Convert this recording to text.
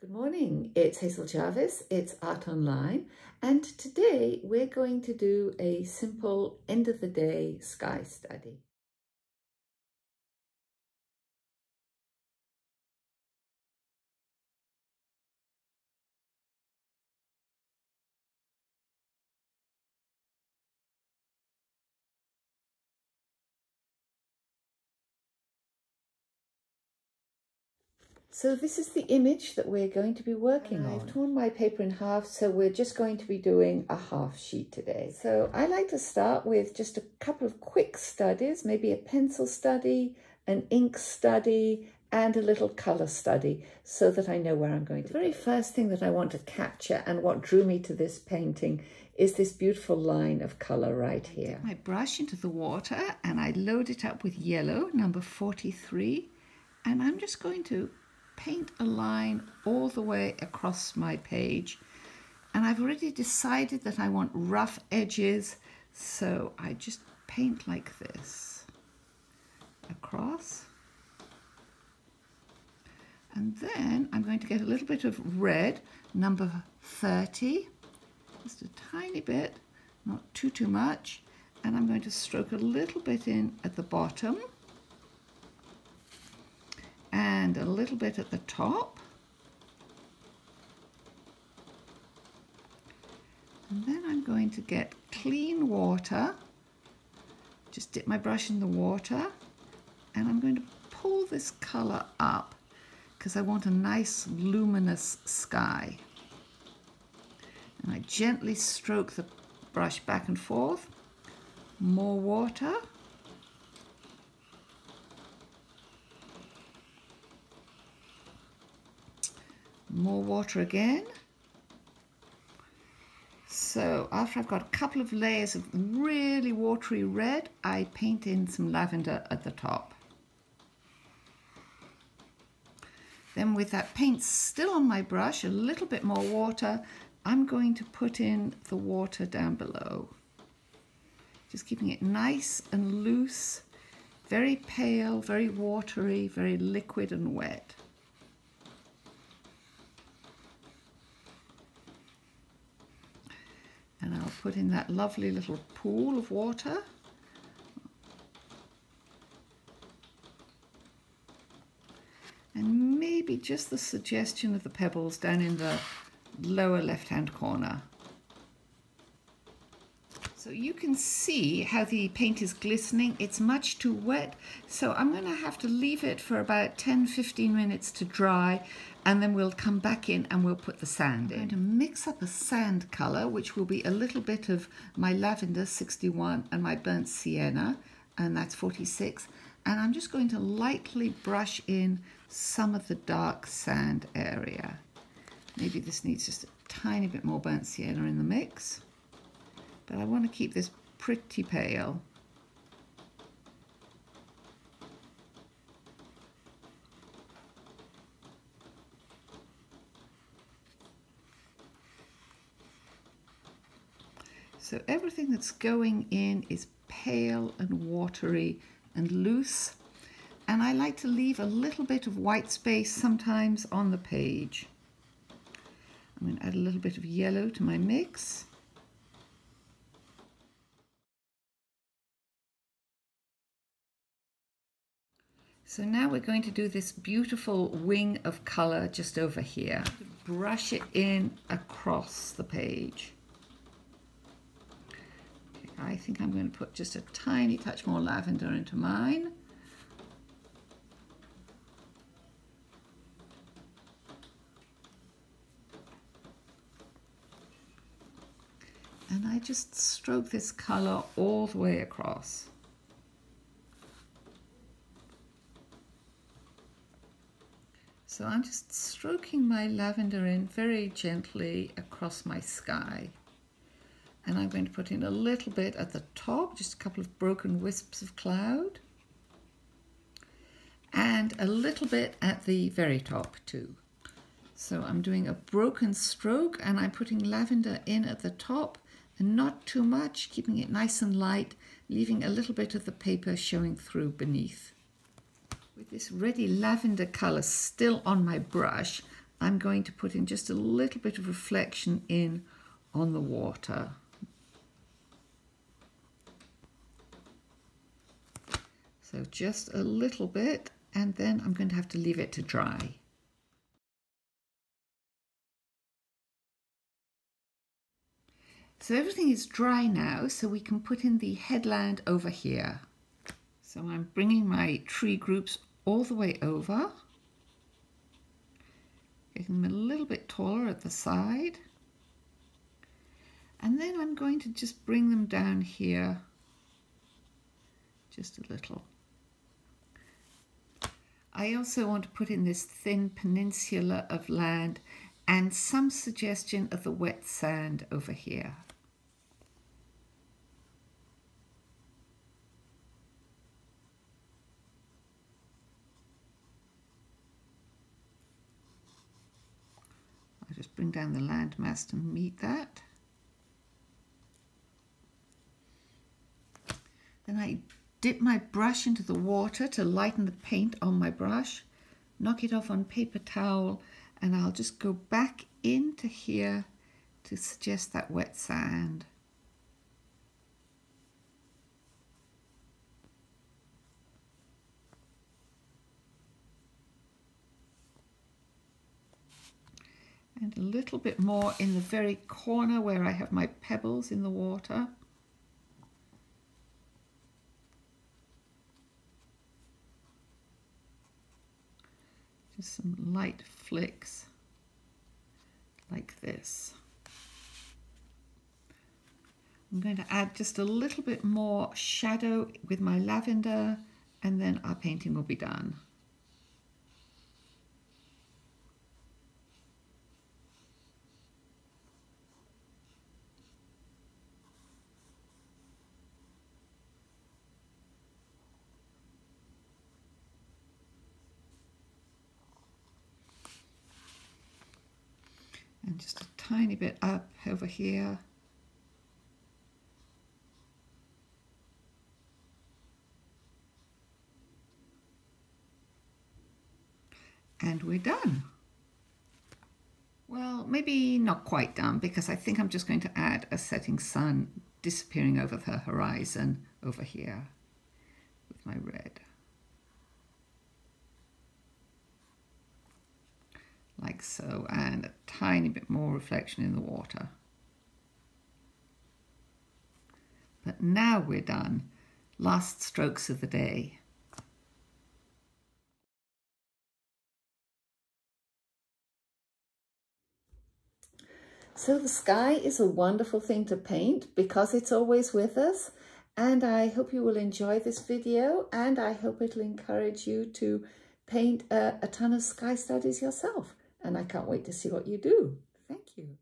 Good morning, it's Hazel Jarvis, it's Art Online, and today we're going to do a simple end of the day sky study. So this is the image that we're going to be working on. I've torn my paper in half, so we're just going to be doing a half sheet today. So I like to start with just a couple of quick studies, maybe a pencil study, an ink study, and a little colour study so that I know where I'm going to The very first thing that I want to capture and what drew me to this painting is this beautiful line of colour right here. my brush into the water and I load it up with yellow, number 43, and I'm just going to paint a line all the way across my page. And I've already decided that I want rough edges, so I just paint like this across. And then I'm going to get a little bit of red, number 30, just a tiny bit, not too, too much. And I'm going to stroke a little bit in at the bottom and a little bit at the top. And then I'm going to get clean water, just dip my brush in the water, and I'm going to pull this colour up because I want a nice luminous sky. And I gently stroke the brush back and forth, more water, more water again. So after I've got a couple of layers of really watery red, I paint in some lavender at the top. Then with that paint still on my brush, a little bit more water, I'm going to put in the water down below. Just keeping it nice and loose, very pale, very watery, very liquid and wet. And I'll put in that lovely little pool of water. And maybe just the suggestion of the pebbles down in the lower left-hand corner. So you can see how the paint is glistening. It's much too wet, so I'm going to have to leave it for about 10-15 minutes to dry, and then we'll come back in and we'll put the sand in. I'm going to mix up a sand colour, which will be a little bit of my lavender 61 and my burnt sienna, and that's 46. And I'm just going to lightly brush in some of the dark sand area. Maybe this needs just a tiny bit more burnt sienna in the mix but I want to keep this pretty pale. So everything that's going in is pale and watery and loose. And I like to leave a little bit of white space sometimes on the page. I'm going to add a little bit of yellow to my mix. So now we're going to do this beautiful wing of colour just over here. Brush it in across the page. Okay, I think I'm going to put just a tiny touch more lavender into mine. And I just stroke this colour all the way across. So I'm just stroking my lavender in very gently across my sky. And I'm going to put in a little bit at the top, just a couple of broken wisps of cloud. And a little bit at the very top too. So I'm doing a broken stroke and I'm putting lavender in at the top and not too much, keeping it nice and light, leaving a little bit of the paper showing through beneath. With this ready lavender colour still on my brush, I'm going to put in just a little bit of reflection in on the water. So just a little bit and then I'm going to have to leave it to dry. So everything is dry now, so we can put in the headland over here. So I'm bringing my tree groups all the way over, getting them a little bit taller at the side. And then I'm going to just bring them down here just a little. I also want to put in this thin peninsula of land and some suggestion of the wet sand over here. Bring down the landmass to meet that. Then I dip my brush into the water to lighten the paint on my brush, knock it off on paper towel, and I'll just go back into here to suggest that wet sand. And a little bit more in the very corner where I have my pebbles in the water. Just some light flicks like this. I'm going to add just a little bit more shadow with my lavender and then our painting will be done. Just a tiny bit up over here. And we're done. Well, maybe not quite done because I think I'm just going to add a setting sun disappearing over the horizon over here with my red. Like so, and a tiny bit more reflection in the water. But now we're done. Last strokes of the day. So the sky is a wonderful thing to paint because it's always with us. And I hope you will enjoy this video and I hope it'll encourage you to paint a, a ton of sky studies yourself and I can't wait to see what you do. Thank you.